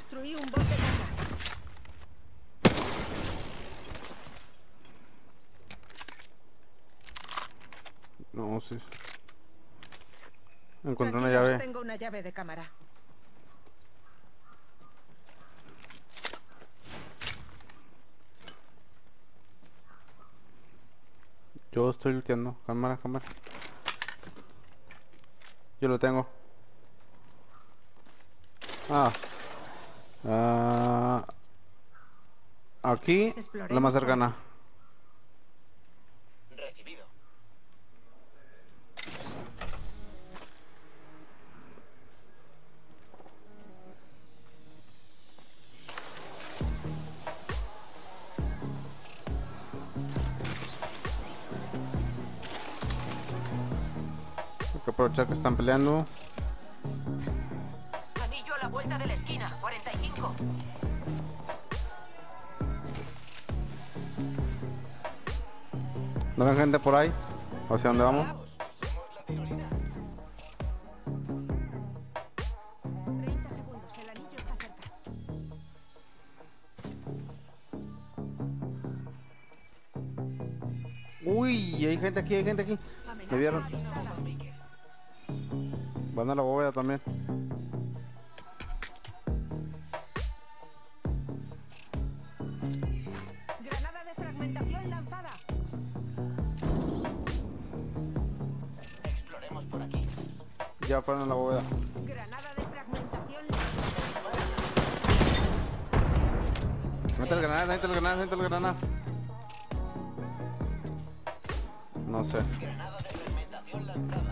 Destruí un bot de caza. No, sí. Encontré una llave. Tengo una llave de cámara. Yo estoy luteando. Cámara, cámara. Yo lo tengo. Ah. Ah. Aquí, la Exploremos más por cercana. Recibido. Hay que aprovechar que están peleando. Anillo a la vuelta de la esquina, 45. ¿No ven gente por ahí? ¿Hacia dónde vamos? Somos la tirolina. 30 segundos. El anillo está cerca. Uy, hay gente aquí, hay gente aquí. Me vieron. Van a la bóveda también. Ya fueron a la bóveda. Granada de fragmentación Mete el granada, mete el granada, mete el granada. No sé. Granada de fermentación lanzada.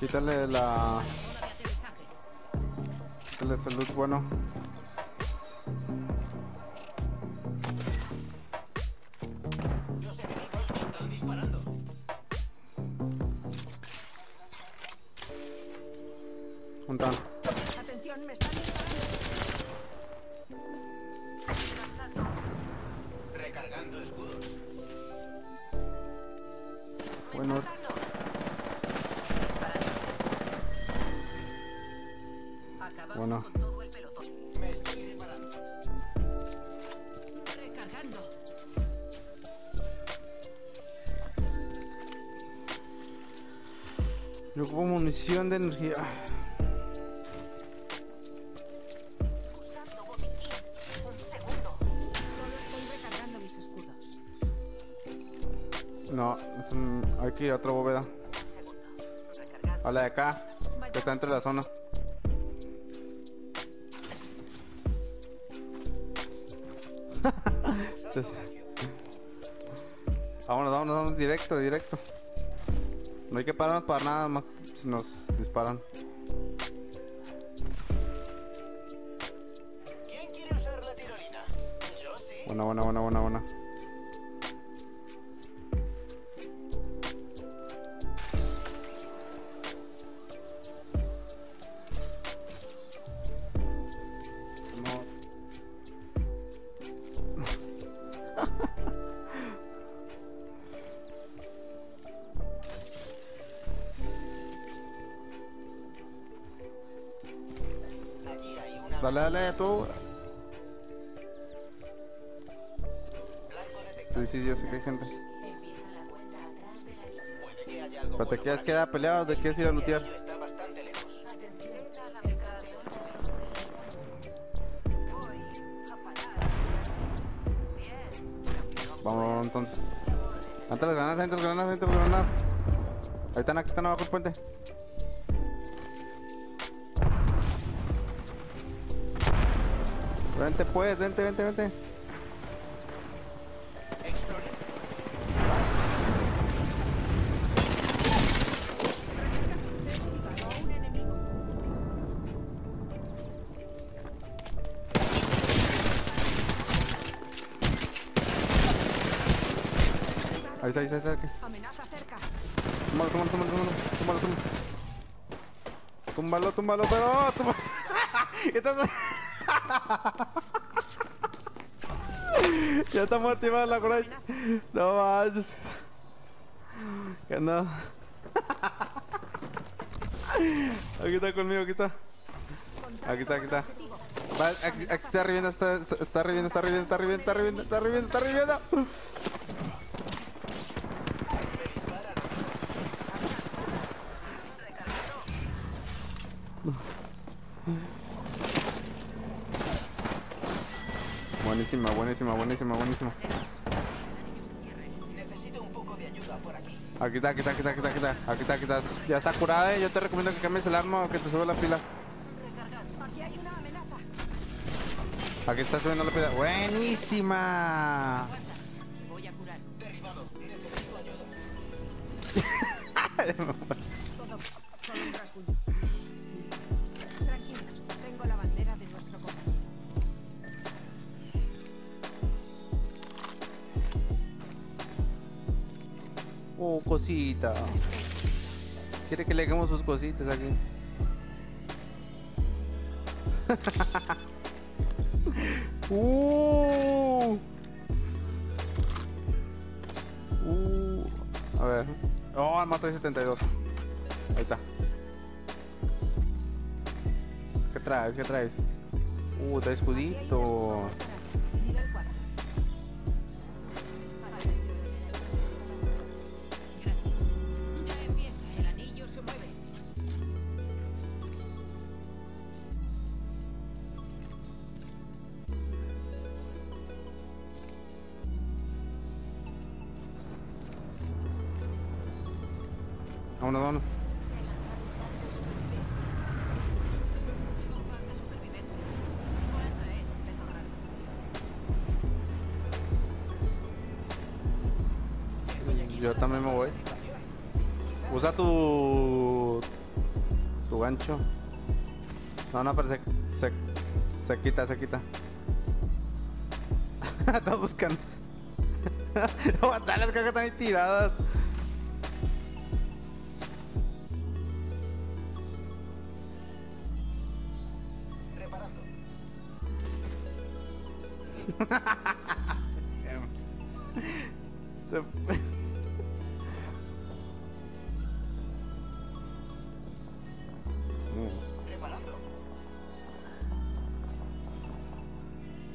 Quítale la. Quítale este loot bueno. Los enemigos me están disparando. Un tan. Atención, me están disparando. Recargando escudos. Bueno, Un segundo. Solo estoy recargando mis escudos. No, es un- hay que ir a otra bóveda. A la de acá, que está dentro de la zona. Entonces, vámonos, vámonos, vámonos, directo, directo. No hay que pararnos para nada más si nos disparan. ¿Quién quiere usar la tirolina? Yo sí. Buena, buena, buena, buena, buena. Dale, dale, tú. Sí, sí, ya sé que hay gente. Pero te quieres quedar peleado, te quieres ir a. El. Bien. Vamos entonces. Ante las granadas, ante las granadas, ante las granadas. Ahí están, aquí están abajo del puente. Vente pues, vente, vente, vente. Ahí está, ahí está, ahí está. Amenaza cerca. Túmbalo, túmbalo, túmbalo, túmbalo, túmbalo, túmbalo. Túmbalo, túmbalo, pero... ya está motivada la coraje. No manches. Que no. Aquí está conmigo, aquí está. Aquí está, aquí está. Va, aquí, está reviendo, está, está, está reviendo, está reviendo, está reviendo, está reviendo, está reviendo. Buenísima, buenísima, buenísima, buenísima. Aquí. Está, aquí está, aquí está, aquí está, aquí está, aquí está. Ya está curada, eh. Yo te recomiendo que cambies el arma o que te suba la pila. Aquí está subiendo la pila. Buenísima. Voy a curar. Derribado. Necesito ayuda. Oh, cosita. Quiere que le hagamos sus cositas aquí. uh. Uh. A ver. Oh, mató el 72. Ahí está. ¿Qué traes? ¿Qué traes? Uh, trae escudito. Yo también me voy. Usa tu... Tu gancho. No, no, pero se... Se, se quita, se quita. Está buscando. Aguantar las cajas están ahí tiradas.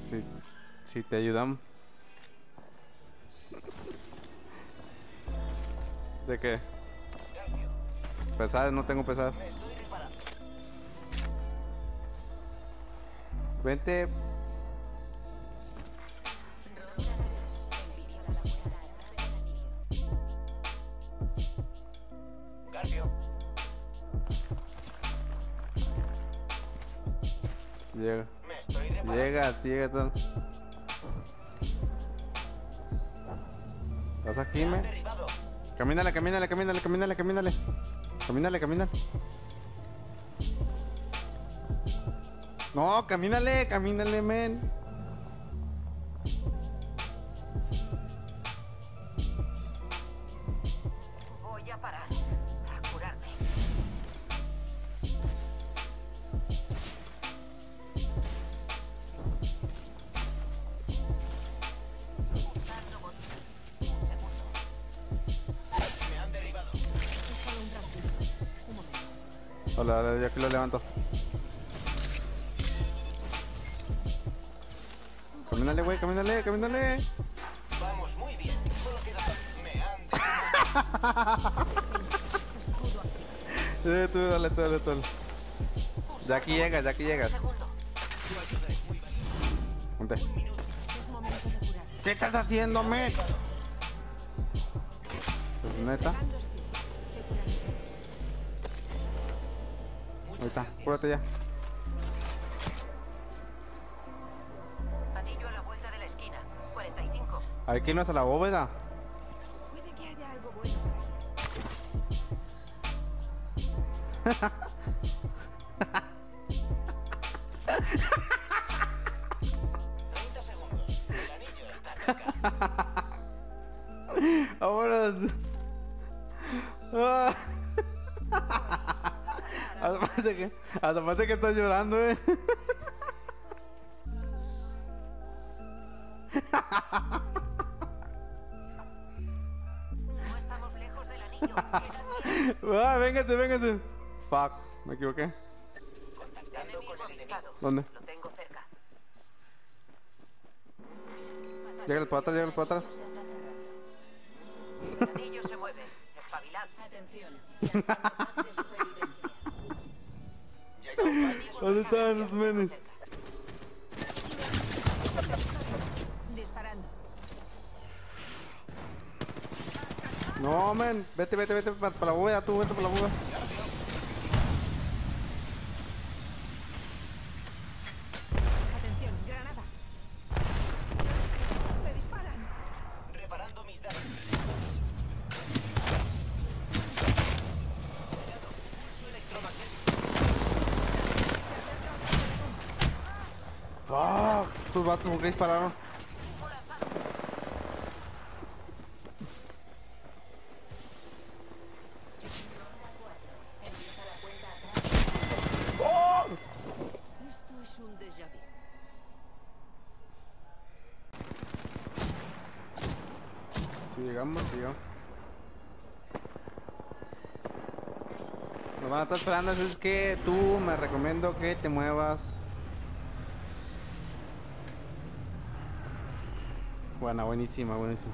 Sí, sí, te ayudamos. ¿De qué? Pesadas, no tengo pesadas. Vente. Llega. Llega, llega todo. ¿Estás aquí, me? Camínale, camínale, camínale, camínale, camínale. Camínale, camínale. No, camínale, camínale, men. Hola, hola, ya que lo levanto. Camínale, güey, camínale, camínale. Vamos muy bien. Solo queda. Me han. Sí, tú dale, tú dale, tú dale. Ya aquí llegas, ya aquí llegas. Ponte. ¿Qué estás haciendo, men? Pues neta. Ahí está, cúrate ya. Anillo a la vuelta de la esquina. 45. Hay que irnos a la bóveda. Puede que haya algo bueno por ahí. 30 segundos. El anillo está cerca. Ahora hasta parece que estás llorando, eh. No estamos lejos del anillo. Ah, véngase, véngase. Fuck, me equivoqué. Contactando Enemigo con el enemigo. avistado. ¿Dónde? Lo tengo cerca. Llega para atrás, llega para atrás. El anillo se mueve. Espabilad. Atención, ¿Dónde están los menes? Disparando. No, men. Vete, vete, vete para, para la bóveda, tú vete para la bóveda. Estos vatos con que dispararon. Esto es un déjà vu. Si llegamos, si llegamos. Nos van a estar esperando, así es que tú me recomiendo que te muevas. Buena, buenísima, buenísima.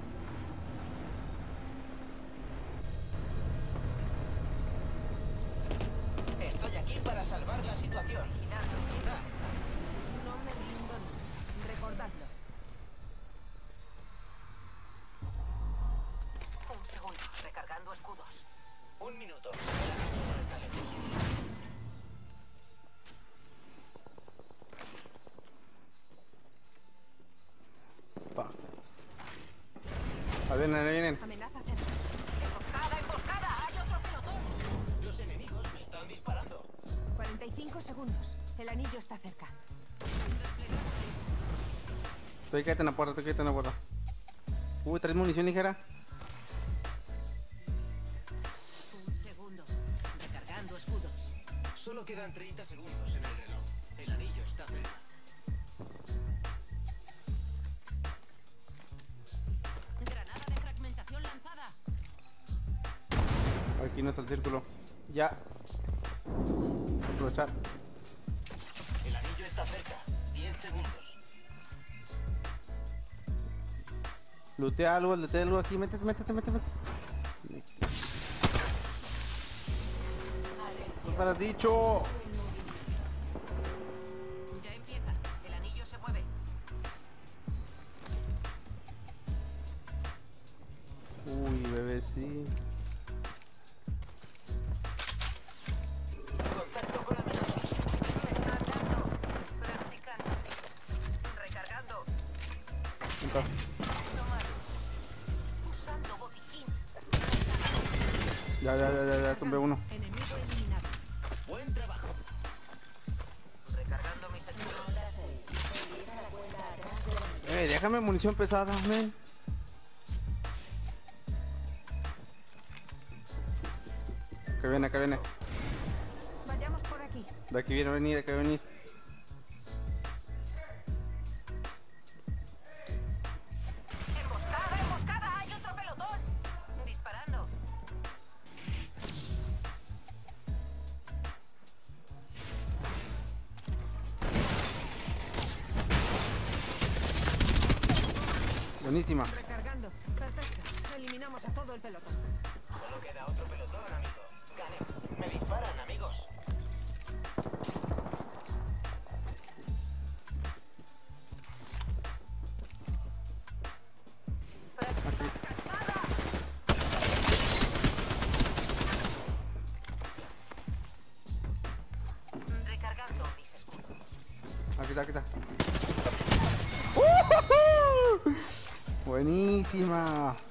Estoy aquí para salvar la situación. No me rindo nunca. Recordadlo. Un segundo. Recargando escudos. un minuto. Vienen, ahí vienen. Amenaza cerca. ¡Emboscada, emboscada! ¡Hay otro pelotón! Los enemigos me están disparando. 45 segundos. El anillo está cerca. Estoy quédate en la puerta, estoy quédate en la puerta. Uy, ¿traes munición ligera? Un segundo. Recargando escudos. Solo quedan 30 segundos en el reloj. El anillo está cerca. Aquí no está el círculo. Ya. Aprovechar. El anillo está cerca. 10 segundos. Lootea algo, lootea algo aquí. Métete, métete, métete. ¿Qué para dicho? Ya empieza. El anillo se mueve. Uy, bebé, sí. Botiquín. Ya, ya, ya, ya, ya, tumbé uno. Enemigo eliminado. Buen trabajo. Recargando mis. Eh, déjame munición pesada, men. Que viene, que viene. Vayamos por aquí. De aquí viene a venir, de aquí viene a venir. Buenísima. Recargando. Perfecto. Eliminamos a todo el pelotón. Solo queda otro pelotón, amigo. Gané. Está. ¡Ujujú! Buenísima.